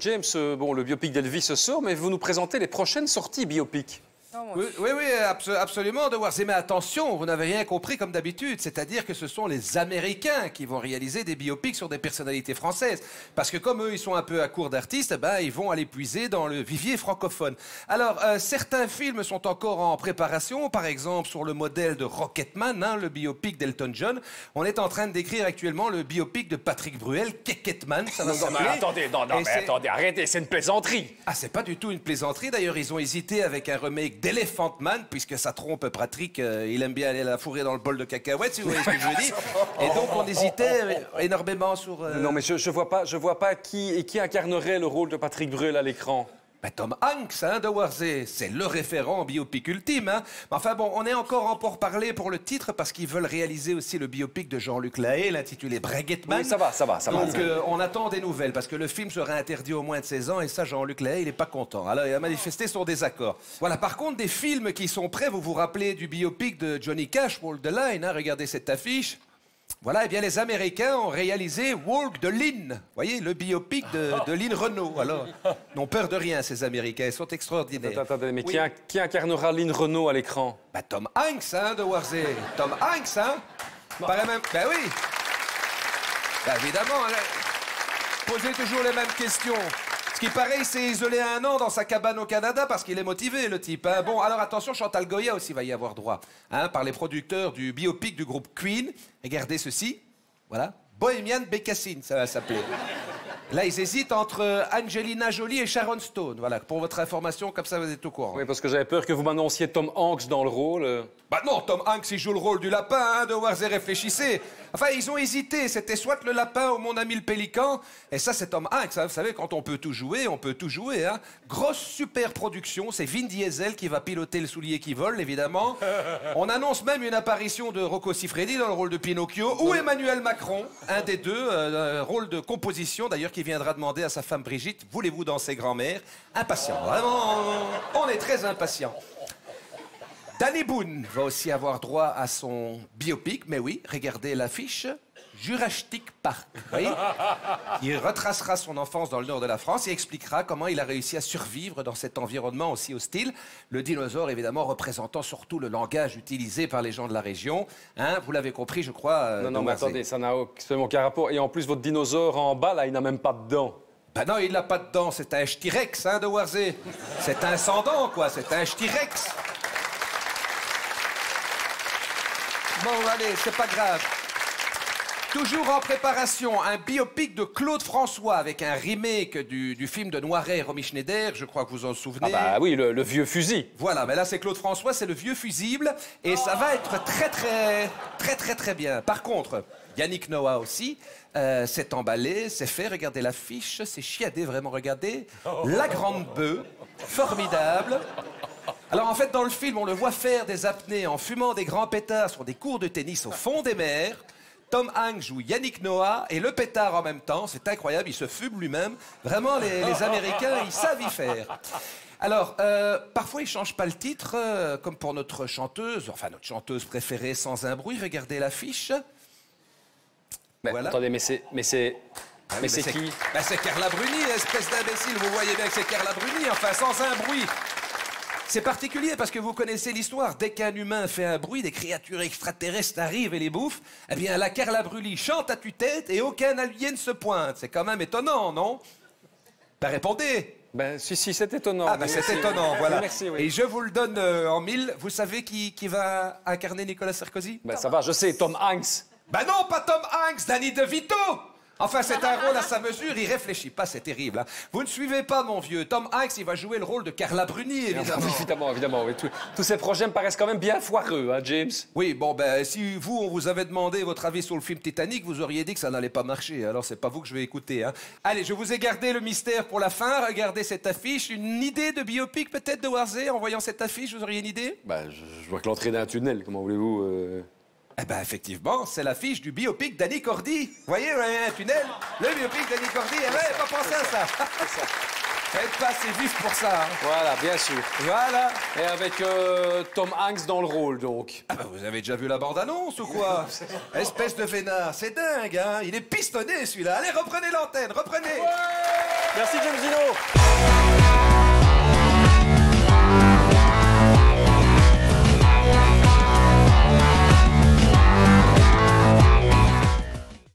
James, euh, bon, le biopic d'Elvis sort, mais vous nous présentez les prochaines sorties biopic. Oui, oui, oui, abso- absolument, de voir. Mais attention, vous n'avez rien compris comme d'habitude. C'est-à-dire que ce sont les Américains qui vont réaliser des biopics sur des personnalités françaises. Parce que comme eux, ils sont un peu à court d'artistes, ben, ils vont aller puiser dans le vivier francophone. Alors, euh, certains films sont encore en préparation. Par exemple, sur le modèle de Rocketman, hein, le biopic d'Elton John. On est en train de décrire actuellement le biopic de Patrick Bruel, Keketman, ça va Non, mais attendez, non, non, mais attendez, arrêtez, c'est une plaisanterie. ah, c'est pas du tout une plaisanterie. D'ailleurs, ils ont hésité avec un remake d'Elephant Man, puisque ça trompe Patrick. euh, il aime bien aller la fourrer dans le bol de cacahuètes, si vous voyez ce que je veux. Et donc, on hésitait énormément sur. euh, Non, mais je, je vois pas, qui incarnerait le rôle de Patrick Bruel à l'écran. Ben, Tom Hanks, hein, de Warzé. C'est le référent biopic ultime. Hein. Enfin bon, on est encore en pourparlers pour le titre parce qu'ils veulent réaliser aussi le biopic de Jean-Luc Lahaye, l'intitulé Breguetman. Oui, ça va, ça va, ça va. Donc euh, on attend des nouvelles parce que le film sera interdit au moins de 16 ans et ça Jean-Luc Lahaye il n'est pas content. Alors il a manifesté son désaccord. Voilà, par contre des films qui sont prêts, vous vous rappelez du biopic de Johnny Cash, Walk the Line, hein, regardez cette affiche. Voilà, eh bien les Américains ont réalisé Walk the Lynn. Vous voyez, le biopic de, de Lynn Renault. Alors, ils n'ont peur de rien ces Américains, ils sont extraordinaires. Attends, mais Oui. qui, in- qui incarnera Lynn Renault à l'écran? Bah, Tom Hanks, hein, de Warzé. Tom Hanks, hein Paraît même... Ben oui Ben évidemment, hein. posez toujours les mêmes questions. Qui paraît, il s'est isolé un an dans sa cabane au Canada parce qu'il est motivé, le type. hein. Bon, alors attention, Chantal Goya aussi va y avoir droit. Hein, par les producteurs du biopic du groupe Queen. Regardez ceci. Voilà. Bohemian Bécassine, ça va s'appeler. Là, ils hésitent entre Angelina Jolie et Sharon Stone. Voilà, pour votre information, comme ça vous êtes au courant. Oui, parce que j'avais peur que vous m'annonciez Tom Hanks dans le rôle. euh. Bah non, Tom Hanks, il joue le rôle du lapin, hein, de Warzé, réfléchissez. Enfin, ils ont hésité, c'était soit le lapin ou mon ami le pélican, et ça c'est Tom Hanks, hein. vous savez, quand on peut tout jouer, on peut tout jouer. Hein. Grosse super production, c'est Vin Diesel qui va piloter le soulier qui vole, évidemment. On annonce même une apparition de Rocco Siffredi dans le rôle de Pinocchio, ou Emmanuel Macron, un des deux, euh, rôle de composition, d'ailleurs, qui viendra demander à sa femme Brigitte, voulez-vous danser grand-mère? Impatient, vraiment, on est très impatient. Danny Boone va aussi avoir droit à son biopic, mais oui, regardez l'affiche. Jurassic Park, voyez Il retracera son enfance dans le nord de la France et expliquera comment il a réussi à survivre dans cet environnement aussi hostile. Le dinosaure, évidemment, représentant surtout le langage utilisé par les gens de la région. Hein, vous l'avez compris, je crois. euh, Non, non, mais attendez, ça n'a absolument aucun rapport. Et en plus, votre dinosaure en bas, là, il n'a même pas de dents. Bah non, il n'a pas de dents, c'est un T-Rex, hein, de Warzé. C'est un sans dents, quoi, c'est un T-Rex. Bon, allez, c'est pas grave. Toujours en préparation, un biopic de Claude François avec un remake du, du film de Noiret et Romy Schneider, je crois que vous en Ah souvenez. bah oui, le, le vieux fusil. Voilà, mais là c'est Claude François, c'est le vieux fusible, et ça va être très très très très très bien. Par contre, Yannick Noah aussi euh, s'est emballé, s'est fait, regardez l'affiche, c'est chiadé vraiment, regardez. La grande bœuf, formidable. Alors en fait, dans le film, on le voit faire des apnées en fumant des grands pétards sur des cours de tennis au fond des mers. Tom Hanks joue Yannick Noah et le pétard en même temps. C'est incroyable, il se fume lui-même. Vraiment, les, les Américains, ils savent y faire. Alors, euh, parfois, ils changent pas le titre, euh, comme pour notre chanteuse, enfin notre chanteuse préférée sans un bruit. Regardez l'affiche. Mais Voilà. attendez, mais c'est. Mais c'est. Ah oui, mais c'est qui? Ben, C'est Carla Bruni, espèce d'imbécile. Vous voyez bien que c'est Carla Bruni, enfin, sans un bruit. C'est particulier parce que vous connaissez l'histoire. Dès qu'un humain fait un bruit, des créatures extraterrestres arrivent et les bouffent. Eh bien, la Carla Bruni chante à tue-tête et aucun alien ne se pointe. C'est quand même étonnant, non? Ben, répondez. Ben, si, si, c'est étonnant. Ah, ben, c'est étonnant, voilà. Merci, oui. Et je vous le donne euh, en mille. Vous savez qui, qui va incarner Nicolas Sarkozy? Ben, ça va, je sais, Tom Hanks. Ben non, pas Tom Hanks, Danny DeVito Enfin, c'est un rôle à sa mesure, il réfléchit pas, c'est terrible. hein. Vous ne suivez pas, mon vieux. Tom Hanks, il va jouer le rôle de Carla Bruni, évidemment. évidemment, évidemment. oui. Tous- tous ces projets me paraissent quand même bien foireux, hein, James Oui, bon, ben, si vous, on vous avait demandé votre avis sur le film Titanic, vous auriez dit que ça n'allait pas marcher. Alors, c'est pas vous que je vais écouter. Hein. Allez, je vous ai gardé le mystère pour la fin. Regardez cette affiche. Une idée de biopic, peut-être, de Warzé En voyant cette affiche, vous auriez une idée? Ben, je, je vois que l'entrée d'un tunnel, comment voulez-vous euh, Eh ben, effectivement, c'est l'affiche du biopic d'Annie Cordy. Vous voyez, ouais, un tunnel? Le biopic d'Annie Cordy. Eh ben, pas pensé à ça. Faites pas assez vif pour ça. hein. Voilà, bien sûr. Voilà. Et avec euh, Tom Hanks dans le rôle, donc. Ah bah vous avez déjà vu la bande-annonce ou quoi? Espèce de vénard, c'est dingue, hein Il est pistonné celui-là. Allez, reprenez l'antenne, reprenez Merci James Dino.